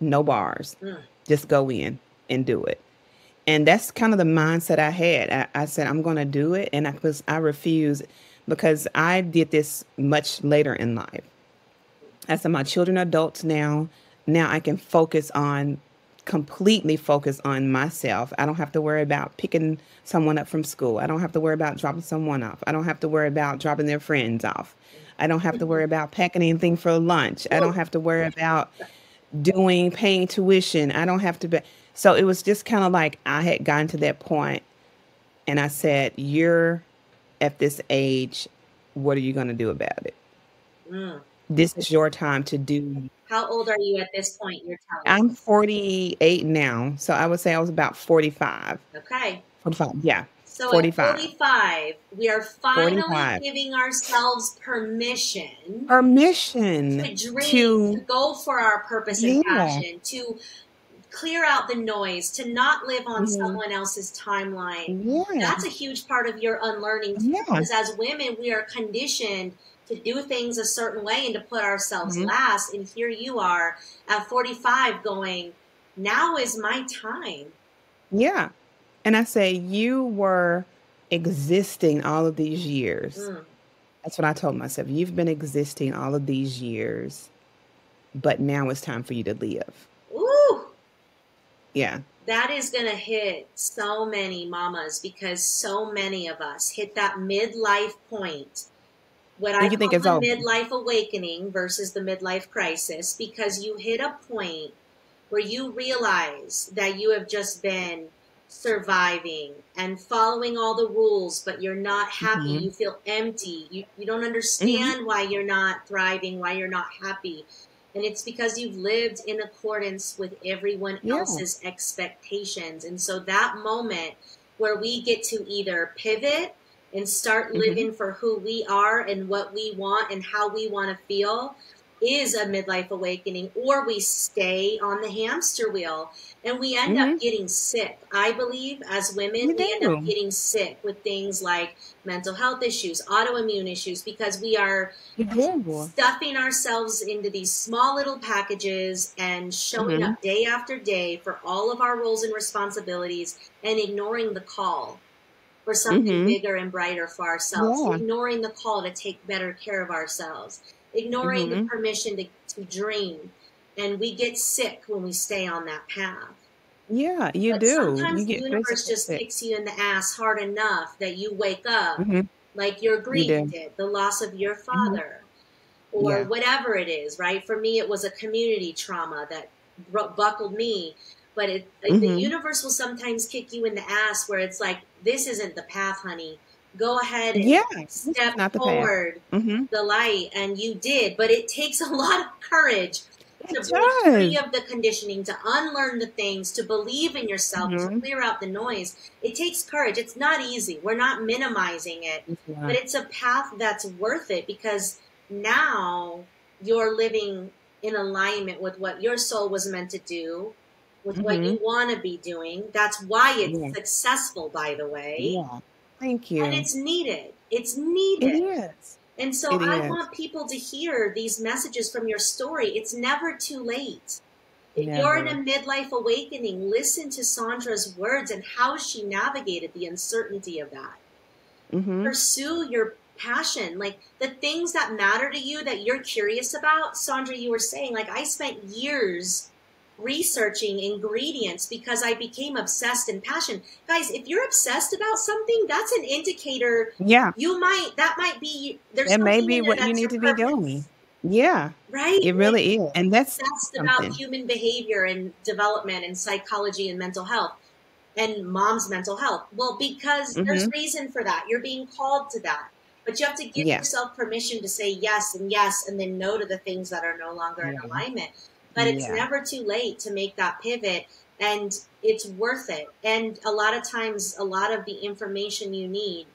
No bars. Mm. Just go in and do it. And that's kind of the mindset I had. I, I said, I'm going to do it. And I was, I refuse because I did this much later in life. I said, my children are adults now. Now I can focus on, completely focus on myself. I don't have to worry about picking someone up from school. I don't have to worry about dropping someone off. I don't have to worry about dropping their friends off. I don't have to worry about packing anything for lunch. I don't have to worry about doing paying tuition. I don't have to be. So it was just kind of like I had gotten to that point and I said, You're at this age. What are you going to do about it? Mm. This is your time to do. How old are you at this point? You're telling I'm 48 now. So I would say I was about 45. Okay. 45. Yeah. So at 45. 45, we are finally 45. giving ourselves permission to Permission dream, to to, go for our purpose and yeah. passion, to clear out the noise, to not live on hmm someone else's timeline. Yeah. That's a huge part of your unlearning Yeah. because as women, we are conditioned to do things a certain way and to put ourselves hmm last. And here you are at 45 going, now is my time. Yeah. And I say, You were existing all of these years. Mm, That's what I told myself. You've been existing all of these years, but now it's time for you to live. Yeah. that is going to hit so many mamas because so many of us hit that midlife point. What i you think the midlife awakening versus the midlife crisis because you hit a point where you realize that you have just been surviving and following all the rules but you're not happy. Hmm you feel empty. You, you don't hmm understand why you're not thriving why you're not happy and it's because you've lived in accordance with everyone Yeah. else's expectations. And so that moment where we get to either pivot and start hmm living for who we are and what we want and how we want to feel is a midlife awakening, or we stay on the hamster wheel and we end hmm up getting sick. I believe as women, You we end up getting sick with things like mental health issues, autoimmune issues, because we are stuffing ourselves into these small little packages and showing hmm up day after day for all of our roles and responsibilities and ignoring the call for something hmm bigger and brighter for ourselves, Yeah. ignoring the call to take better care of ourselves, ignoring the hmm permission to, to dream. And we get sick when we stay on that path. Yeah, you But do. sometimes You the universe just sick. kicks you in the ass hard enough that you wake up hmm like your grief do. did, the loss of your hmm father, or Yeah. whatever it is, right? For me, it was a community trauma that buckled me. But it, like, the universe will sometimes kick you in the ass where it's like, this isn't the path, honey. Go ahead and Yeah. Step not the path. forward hmm the light. And you did. But it takes a lot of courage to It break free of the conditioning, to unlearn the things, to believe in yourself, to hmm clear out the noise. It takes courage. It's not easy. We're not minimizing it It's but it's a path that's worth it because now you're living in alignment with what your soul was meant to do with what hmm you want to be doing that's why it's Yeah. successful by the way Yeah. Thank you. and it's needed. It's It needed. is. and so It i is. want people to hear these messages from your story. It's never too late. If you're in a midlife awakening listen to sondra's words and how she navigated the uncertainty of that. Hmm pursue your passion. Like the things that matter to you that you're curious about sondra you were saying like i spent years researching ingredients because i became obsessed in passion guys if you're obsessed about something that's an indicator Yeah. you might that might be there's That may be what you need to be doing. Yeah. right It really is. And that's obsessed about human behavior and development and psychology and mental health and mom's mental health. Well, because there's hmm reason for that. You're being called to that. But you have to give Yeah. yourself permission to say yes and yes and then no to the things that are no longer in alignment. But it's Yeah. never too late to make that pivot. and it's worth it. And a lot of times, a lot of the information you need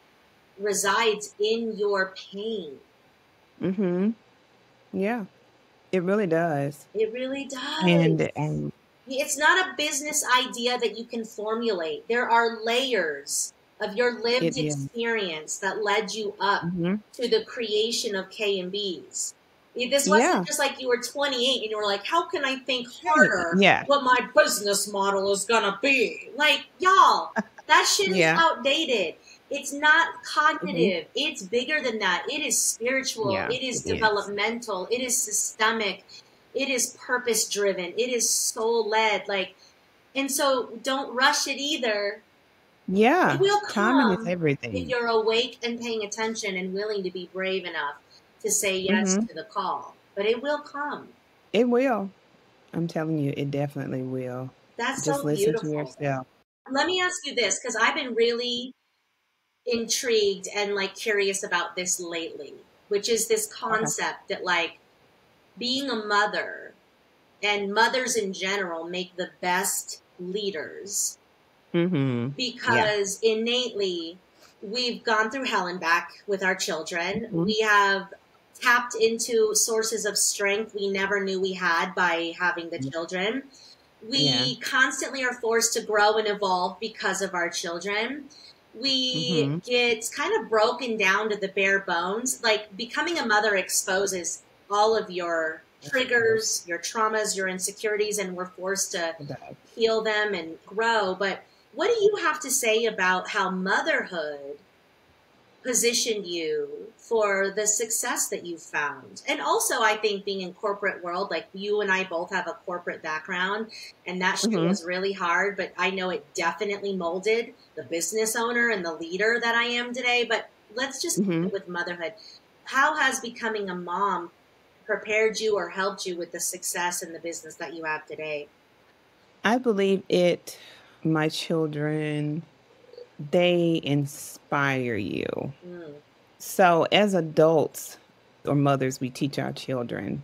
resides in your pain. Mm-hmm. Yeah, it really does. It really does. And um, it's not a business idea that you can formulate. There are layers of your lived experience that led you up mm-hmm. to the creation of K and B's. This wasn't yeah. just like you were 28 and you were like, how can I think harder yeah. what my business model is gonna be? Like, y'all, that shit yeah. is outdated. It's not cognitive. Mm-hmm. It's bigger than that. It is spiritual. Yeah, it is it developmental. Is. It is systemic. It is purpose driven. It is soul led. Like, and so don't rush it either. Yeah. It will come is everything. If you're awake and paying attention and willing to be brave enough to say yes mm-hmm. to the call. But it will come. It will. I'm telling you, it definitely will. That's Just so listen beautiful. to yourself. Let me ask you this, because I've been really intrigued and like curious about this lately, which is this concept okay. that like being a mother and mothers in general make the best leaders mm-hmm. because yeah. innately we've gone through hell and back with our children. Mm-hmm. We have tapped into sources of strength we never knew we had by having the children. We yeah. constantly are forced to grow and evolve because of our children. We mm-hmm. get kind of broken down to the bare bones. Like becoming a mother exposes all of your triggers, your traumas, your insecurities, and we're forced to heal them and grow. But what do you have to say about how motherhood positioned you for the success that you've found. And also, I think being in corporate world, like you and I both have a corporate background, and that shit mm-hmm. was really hard. But I know it definitely molded the business owner and the leader that I am today. But let's just mm-hmm. with motherhood. How has becoming a mom prepared you or helped you with the success in the business that you have today? I believe it. My children they inspire you. Mm. So, as adults or mothers, we teach our children,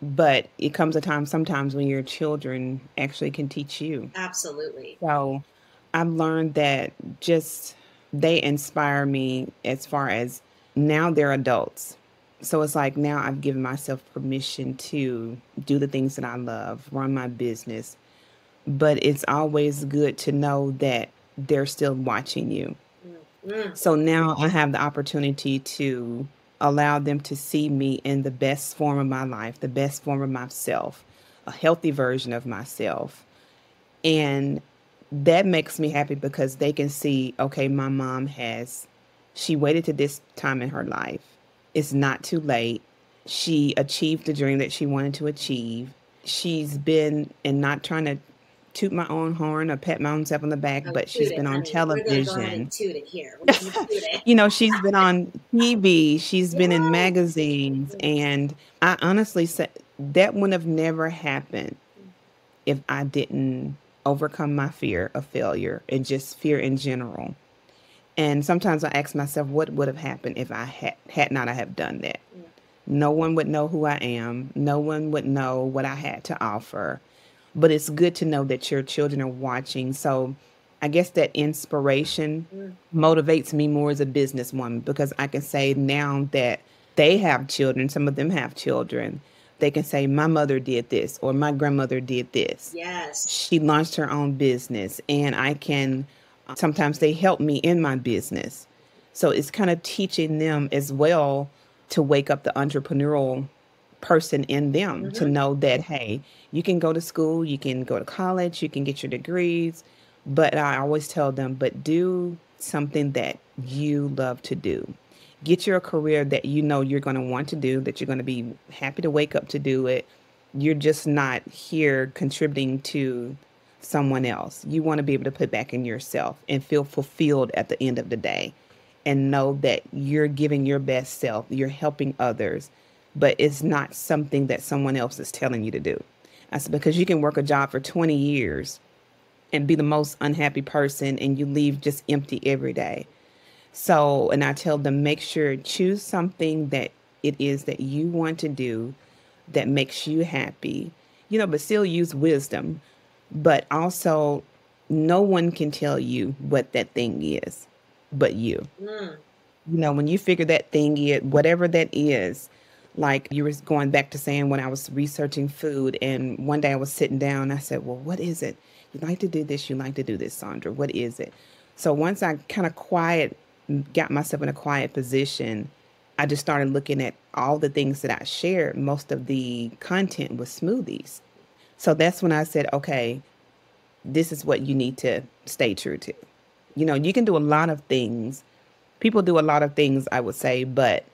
but it comes a time sometimes when your children actually can teach you. Absolutely. So, I've learned that just they inspire me as far as now they're adults. So it's like now I've given myself permission to do the things that I love, run my business. But it's always good to know that they're still watching you. Mm-hmm. So now I have the opportunity to allow them to see me in the best form of my life, the best form of myself, a healthy version of myself. And that makes me happy because they can see, okay, my mom has, she waited to this time in her life. It's not too late. She achieved the dream that she wanted to achieve. She's been and not trying to toot my own horn or pat my own self on the back, oh, but she's been on television. you know, she's been on TV, she's been in magazines, and I honestly said that would have never happened if I didn't overcome my fear of failure and just fear in general. And sometimes I ask myself, what would have happened if I had had not I have done that? Yeah. No one would know who I am. No one would know what I had to offer but it's good to know that your children are watching. So I guess that inspiration mm. motivates me more as a businesswoman because I can say now that they have children, some of them have children, they can say, My mother did this or my grandmother did this. Yes. She launched her own business, and I can sometimes they help me in my business. So it's kind of teaching them as well to wake up the entrepreneurial person in them mm-hmm. to know that hey you can go to school you can go to college you can get your degrees but i always tell them but do something that you love to do. Get your career that you know you're going to want to do that you're going to be happy to wake up to do it. You're just not here contributing to someone else. You want to be able to put back in yourself and feel fulfilled at the end of the day and know that you're giving your best self you're helping others but it's not something that someone else is telling you to do. I said, because you can work a job for 20 years and be the most unhappy person and you leave just empty every day. So, and I tell them, make sure, choose something that it is that you want to do that makes you happy, you know, but still use wisdom. but also no one can tell you what that thing is but you. Mm. You know, when you figure that thing is, whatever that is, like you were going back to saying when I was researching food, and one day I was sitting down, I said, Well, what is it? You like to do this, you like to do this, Sondra. What is it? So once I kind of quiet, got myself in a quiet position, I just started looking at all the things that I shared. Most of the content was smoothies. So that's when I said, okay, this is what you need to stay true to. You know, you can do a lot of things. People do a lot of things, I would say, but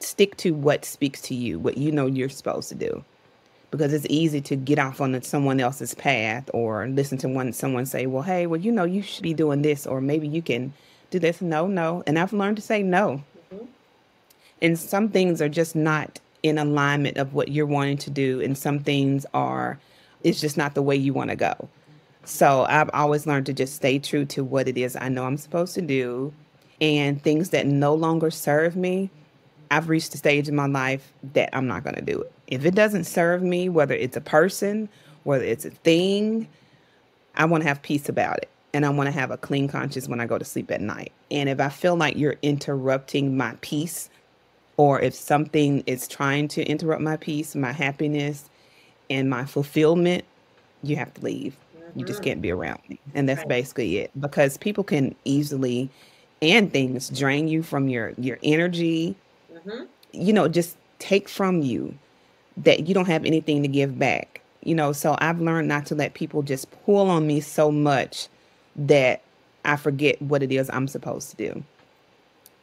stick to what speaks to you, what you know you're supposed to do. Because it's easy to get off on someone else's path or listen to one someone say, "Well, hey, well, you know, you should be doing this or maybe you can do this." No, no. And I've learned to say no. Mm-hmm. And some things are just not in alignment of what you're wanting to do and some things are it's just not the way you want to go. So I've always learned to just stay true to what it is I know I'm supposed to do and things that no longer serve me. I've reached a stage in my life that I'm not going to do it. If it doesn't serve me, whether it's a person, whether it's a thing, I want to have peace about it. And I want to have a clean conscience when I go to sleep at night. And if I feel like you're interrupting my peace, or if something is trying to interrupt my peace, my happiness, and my fulfillment, you have to leave. You just mm-hmm. can't be around me. And that's basically it. Because people can easily and things drain you from your your energy. Mm-hmm. You know, just take from you that you don't have anything to give back. You know, so I've learned not to let people just pull on me so much that I forget what it is I'm supposed to do.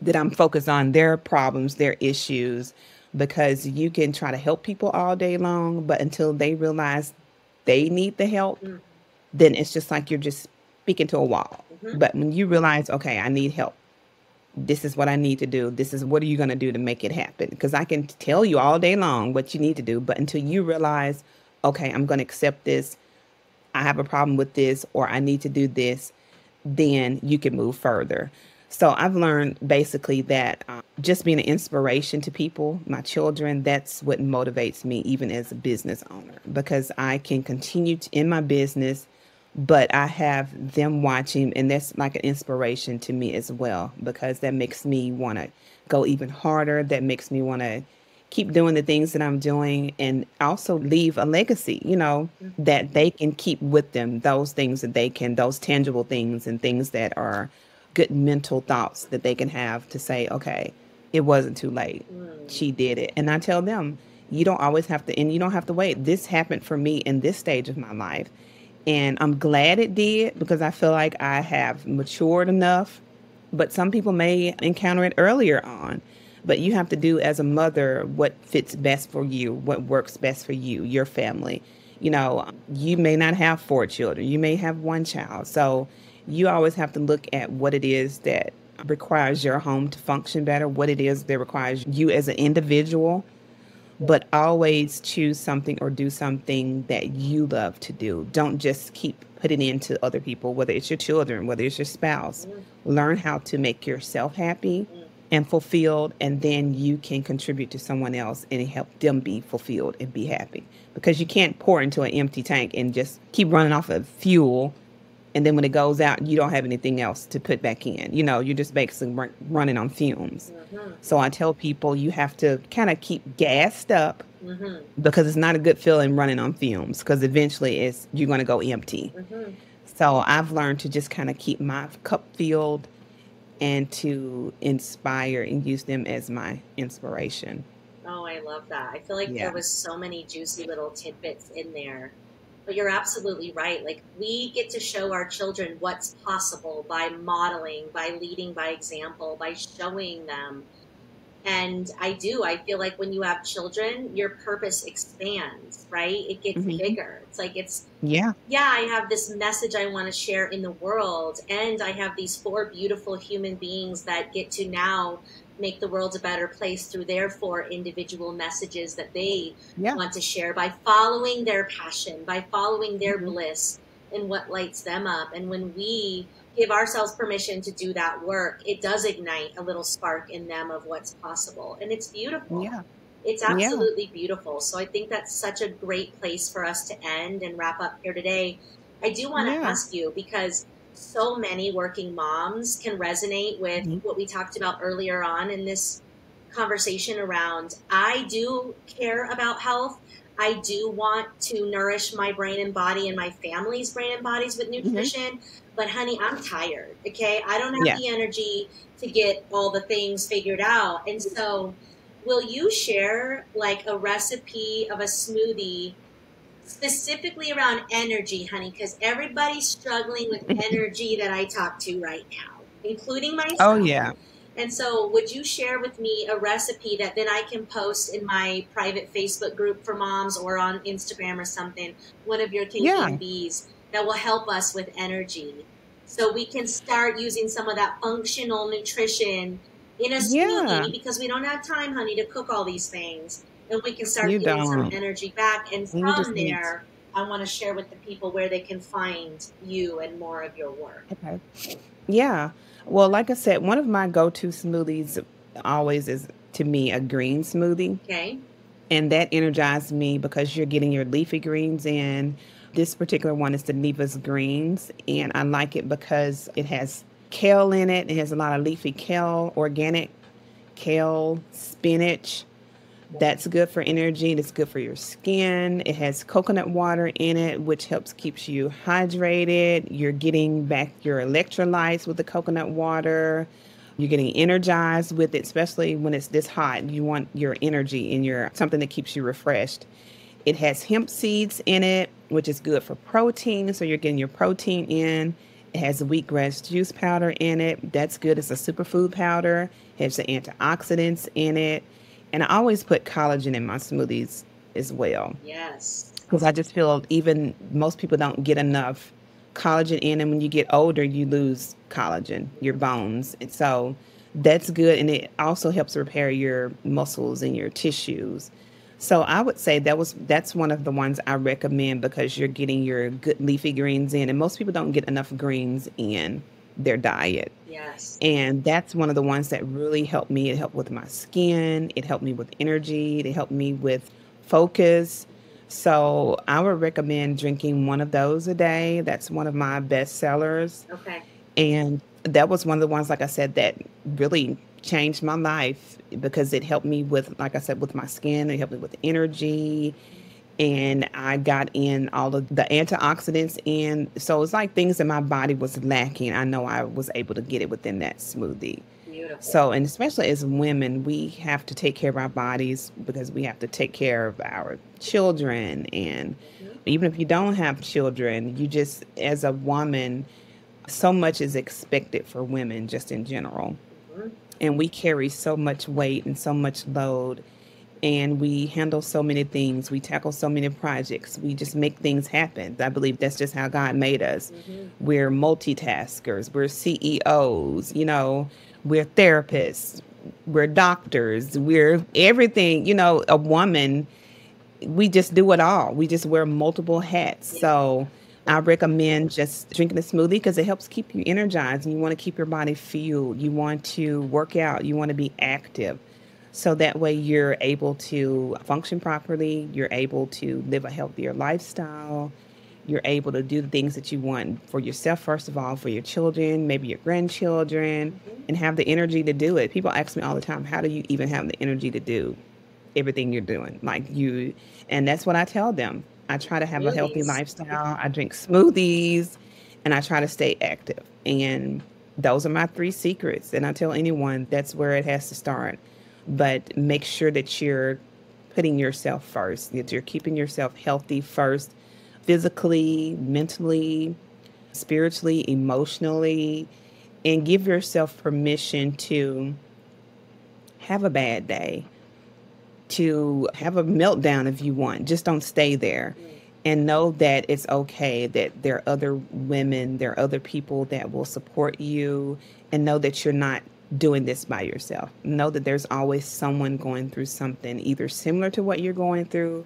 That I'm focused on their problems, their issues, because you can try to help people all day long, but until they realize they need the help, mm then it's just like you're just speaking to a wall. Mm-hmm. But when you realize, okay, I need help. This is what I need to do. This is what are you going to do to make it happen? Because I can tell you all day long what you need to do, but until you realize, okay, I'm going to accept this, I have a problem with this, or I need to do this, then you can move further. So I've learned basically that um, just being an inspiration to people, my children, that's what motivates me even as a business owner because I can continue to, in my business but I have them watching, and that's like an inspiration to me as well because that makes me want to go even harder. That makes me want to keep doing the things that I'm doing and also leave a legacy, you know, mm-hmm. that they can keep with them, those things that they can, those tangible things and things that are good mental thoughts that they can have to say, okay, it wasn't too late. She did it. And I tell them, you don't always have to, and you don't have to wait. This happened for me in this stage of my life. And I'm glad it did because I feel like I have matured enough. But some people may encounter it earlier on. But you have to do as a mother what fits best for you, what works best for you, your family. You know, you may not have four children, you may have one child. So you always have to look at what it is that requires your home to function better, what it is that requires you as an individual but always choose something or do something that you love to do. Don't just keep putting into other people, whether it's your children, whether it's your spouse. Learn how to make yourself happy and fulfilled, and then you can contribute to someone else and help them be fulfilled and be happy. Because you can't pour into an empty tank and just keep running off of fuel and then when it goes out you don't have anything else to put back in you know you're just basically run, running on fumes mm-hmm. so i tell people you have to kind of keep gassed up mm-hmm. because it's not a good feeling running on fumes because eventually it's you're going to go empty mm-hmm. so i've learned to just kind of keep my cup filled and to inspire and use them as my inspiration oh i love that i feel like yeah. there was so many juicy little tidbits in there but you're absolutely right. Like we get to show our children what's possible by modeling, by leading by example, by showing them. And I do. I feel like when you have children, your purpose expands, right? It gets mm-hmm. bigger. It's like it's yeah. Yeah, I have this message I want to share in the world and I have these four beautiful human beings that get to now make the world a better place through their four individual messages that they yeah. want to share by following their passion, by following their mm-hmm. bliss and what lights them up. And when we give ourselves permission to do that work, it does ignite a little spark in them of what's possible. And it's beautiful. Yeah. It's absolutely yeah. beautiful. So I think that's such a great place for us to end and wrap up here today. I do want to yeah. ask you because so many working moms can resonate with mm-hmm. what we talked about earlier on in this conversation around I do care about health. I do want to nourish my brain and body and my family's brain and bodies with mm-hmm. nutrition. Mm-hmm. But honey, I'm tired. Okay. I don't have yeah. the energy to get all the things figured out. And so will you share like a recipe of a smoothie specifically around energy, honey, because everybody's struggling with energy that I talk to right now, including myself. Oh, yeah. And so, would you share with me a recipe that then I can post in my private Facebook group for moms or on Instagram or something? One of your King yeah. that will help us with energy, so we can start using some of that functional nutrition in a smoothie yeah. because we don't have time, honey, to cook all these things and we can start you getting don't. some energy back. And from there, need... I want to share with the people where they can find you and more of your work. Okay. Yeah. Well, like I said, one of my go-to smoothies always is to me a green smoothie. Okay. And that energizes me because you're getting your leafy greens in. This particular one is the Neva's Greens, and I like it because it has kale in it. It has a lot of leafy kale, organic kale, spinach, that's good for energy. And it's good for your skin. It has coconut water in it, which helps keeps you hydrated. You're getting back your electrolytes with the coconut water. You're getting energized with it, especially when it's this hot. You want your energy and your something that keeps you refreshed. It has hemp seeds in it, which is good for protein. So you're getting your protein in. It has wheatgrass juice powder in it. That's good. It's a superfood powder. It has the antioxidants in it. And I always put collagen in my smoothies as well. Yes. Because I just feel even most people don't get enough collagen in, and when you get older, you lose collagen, your bones. And so that's good. And it also helps repair your muscles and your tissues. So I would say that was that's one of the ones I recommend because you're getting your good leafy greens in, and most people don't get enough greens in their diet. Yes. And that's one of the ones that really helped me. It helped with my skin, it helped me with energy, it helped me with focus. So I would recommend drinking one of those a day. That's one of my best sellers. Okay. And that was one of the ones, like I said, that really changed my life because it helped me with, like I said, with my skin, it helped me with energy and I got in all of the antioxidants in. So it's like things that my body was lacking. I know I was able to get it within that smoothie. Beautiful. So, and especially as women, we have to take care of our bodies because we have to take care of our children. And mm-hmm. even if you don't have children, you just, as a woman, so much is expected for women just in general. Mm-hmm. And we carry so much weight and so much load and we handle so many things. We tackle so many projects. We just make things happen. I believe that's just how God made us. Mm-hmm. We're multitaskers. We're CEOs. You know, we're therapists. We're doctors. We're everything. You know, a woman. We just do it all. We just wear multiple hats. Yeah. So. I recommend just drinking a smoothie because it helps keep you energized and you want to keep your body fueled. You want to work out. You want to be active. So that way you're able to function properly, you're able to live a healthier lifestyle, you're able to do the things that you want for yourself, first of all, for your children, maybe your grandchildren, mm-hmm. and have the energy to do it. People ask me all the time, how do you even have the energy to do everything you're doing? Like you, and that's what I tell them. I try to have a healthy lifestyle. I drink smoothies and I try to stay active. And those are my three secrets. And I tell anyone that's where it has to start but make sure that you're putting yourself first, that you're keeping yourself healthy first, physically, mentally, spiritually, emotionally, and give yourself permission to have a bad day, to have a meltdown if you want. Just don't stay there. And know that it's okay, that there are other women, there are other people that will support you, and know that you're not doing this by yourself. Know that there's always someone going through something either similar to what you're going through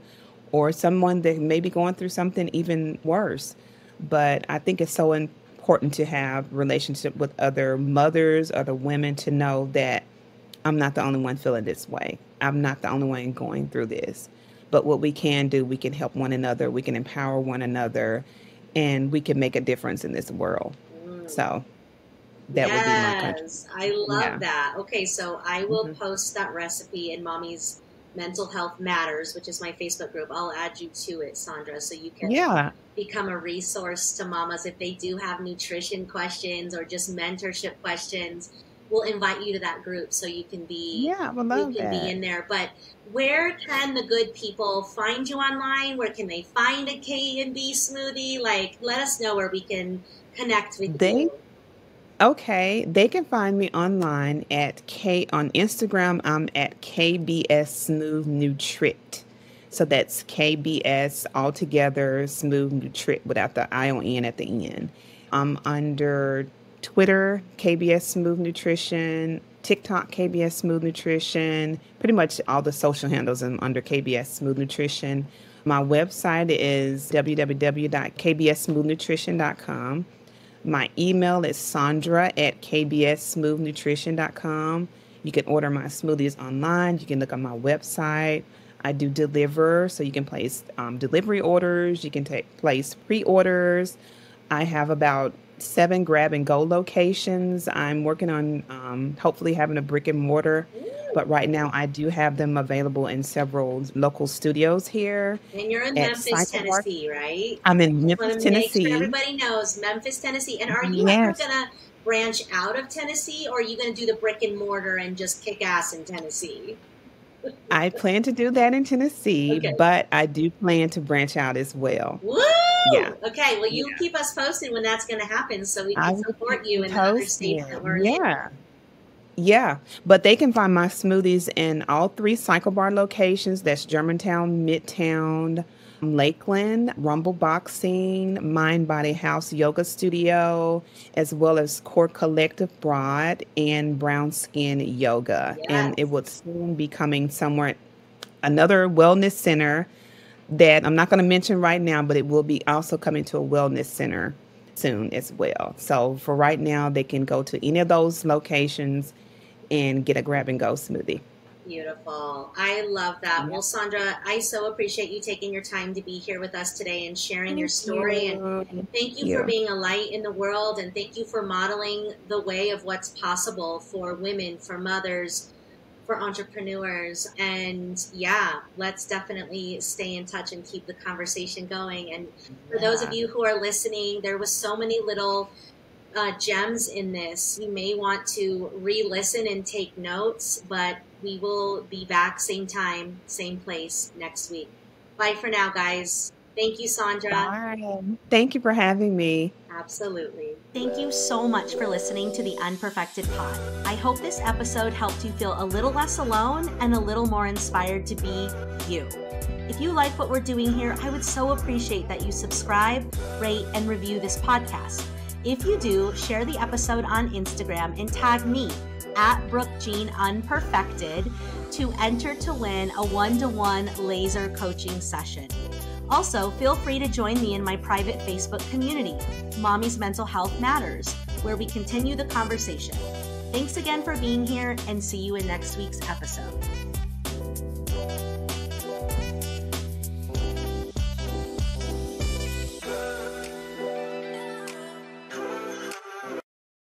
or someone that may be going through something even worse. But I think it's so important to have relationship with other mothers, other women to know that I'm not the only one feeling this way. I'm not the only one going through this. But what we can do, we can help one another, we can empower one another and we can make a difference in this world. So that yes, would be my country. I love yeah. that. Okay, so I will mm-hmm. post that recipe in Mommy's Mental Health Matters, which is my Facebook group. I'll add you to it, Sondra, so you can yeah. become a resource to mamas if they do have nutrition questions or just mentorship questions. We'll invite you to that group so you can be yeah, we love you can that. be in there. But where can the good people find you online? Where can they find a K and B smoothie? Like, let us know where we can connect with they, you. Okay, they can find me online at K on Instagram. I'm at KBS Smooth Nutrit. So that's KBS altogether Smooth Nutrit without the I on N at the end. I'm under Twitter, KBS Smooth Nutrition, TikTok, KBS Smooth Nutrition, pretty much all the social handles I'm under KBS Smooth Nutrition. My website is www.kbssmoothnutrition.com. My email is sondra at kbssmoothnutrition.com. You can order my smoothies online. You can look on my website. I do deliver, so you can place um, delivery orders. You can take place pre-orders. I have about seven grab and go locations. I'm working on um, hopefully having a brick and mortar but right now I do have them available in several local studios here. And you're in Memphis, Tennessee, right? I'm in Memphis, Tennessee. Sure everybody knows Memphis, Tennessee. And are you yes. ever gonna branch out of Tennessee, or are you gonna do the brick and mortar and just kick ass in Tennessee? I plan to do that in Tennessee, okay. but I do plan to branch out as well. Woo! Yeah. Okay. Well, you yeah. keep us posted when that's going to happen, so we can I support you in the other states that we're yeah. In. Yeah, but they can find my smoothies in all three CycleBar locations. That's Germantown, Midtown, Lakeland, Rumble Boxing, Mind Body House Yoga Studio, as well as Core Collective Broad and Brown Skin Yoga. Yes. And it will soon be coming somewhere, another wellness center that I'm not going to mention right now, but it will be also coming to a wellness center soon as well. So for right now, they can go to any of those locations and get a grab and go smoothie. Beautiful. I love that. Well, Sondra, I so appreciate you taking your time to be here with us today and sharing thank your story. You. And thank you, you for being a light in the world. And thank you for modeling the way of what's possible for women, for mothers, for entrepreneurs. And yeah, let's definitely stay in touch and keep the conversation going. And for yeah. those of you who are listening, there was so many little uh, gems in this. You may want to re listen and take notes, but we will be back same time, same place next week. Bye for now, guys. Thank you, Sondra. Bye. Thank you for having me. Absolutely. Thank you so much for listening to the Unperfected Pod. I hope this episode helped you feel a little less alone and a little more inspired to be you. If you like what we're doing here, I would so appreciate that you subscribe, rate, and review this podcast. If you do, share the episode on Instagram and tag me at Brooke Jean Unperfected to enter to win a one to one laser coaching session. Also, feel free to join me in my private Facebook community, Mommy's Mental Health Matters, where we continue the conversation. Thanks again for being here and see you in next week's episode.